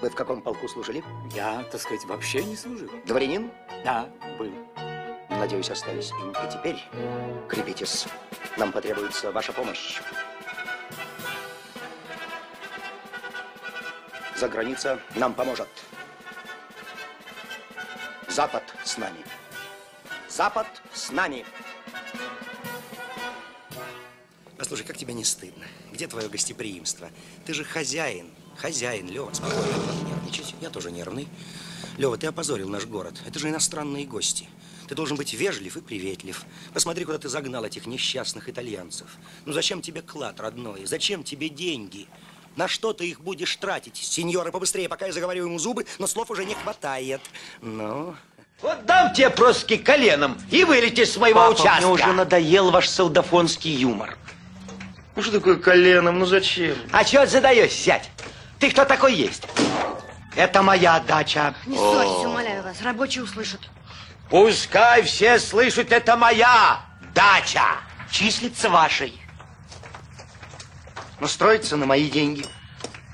Вы в каком полку служили? Я, так сказать, вообще не служил. Дворянин? Да, был. Надеюсь, остались им и теперь. Крепитесь. Нам потребуется ваша помощь. За граница нам поможет. Запад с нами. Запад с нами. Послушай, как тебе не стыдно? Где твое гостеприимство? Ты же хозяин. Хозяин, Лева, спокойно, не нервничать. Я тоже нервный. Лева, ты опозорил наш город. Это же иностранные гости. Ты должен быть вежлив и приветлив. Посмотри, куда ты загнал этих несчастных итальянцев. Ну зачем тебе клад, родной? Зачем тебе деньги? На что ты их будешь тратить? Сеньоры, побыстрее, пока я заговариваю ему зубы, но слов уже не хватает. Ну... Вот дам тебе проски коленом и вылетишь с моего Папа, участка. мне уже надоел ваш солдафонский юмор. Ну что такое коленом? Ну зачем? А чего ты задаешь, зять? Ты кто такой есть? Это моя дача. Не ссорьтесь, умоляю вас, рабочие услышат. Пускай все слышат, это моя дача. Числится вашей. Но строится на мои деньги.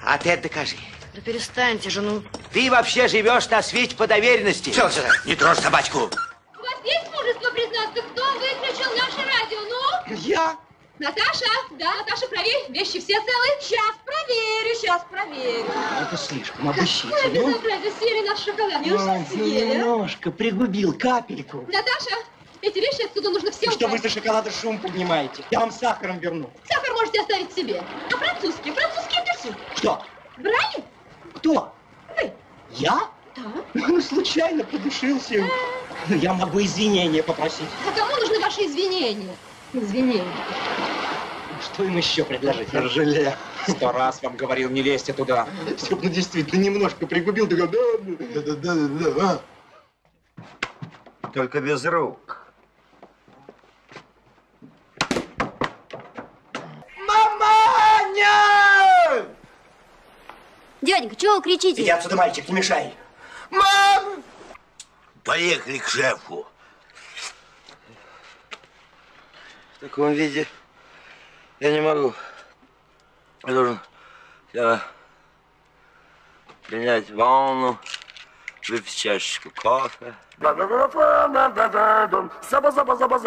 А ты это докажи. Да перестаньте же, ну. Ты вообще живешь на свете по доверенности. Все, сюда, не трожь собачку. У вас есть мужество признаться, кто выключил наше радио? Ну? Я? Наташа? Да, Наташа, проверь, вещи все целы? Сейчас проверю, сейчас проверю. Это слишком, обыщите. вы правда съели наш шоколад. Неужели съели? а? немножко пригубил капельку. Наташа, эти вещи отсюда нужно все Что вы за шоколада шум поднимаете? Я вам сахаром верну. Сахар можете оставить себе. А французский? Французский персик. Что? Брали? Кто? Вы. Я? Да. Ну, случайно подушился. Ну, Я могу извинения попросить. А кому нужны ваши извинения? Извинения. Что им еще предложить? Желе. Сто раз вам говорил, не лезьте туда. Чтоб, ну, действительно, немножко пригубил, да, да, да, да, да, да. Только без рук. Маманя! Дяденька, чего вы кричите? Иди отсюда, мальчик, не мешай. Мам! Поехали к шефу. В таком виде я не могу. Я должен я принять ванну, выпить чашечку кофе. Заба, заба, заба,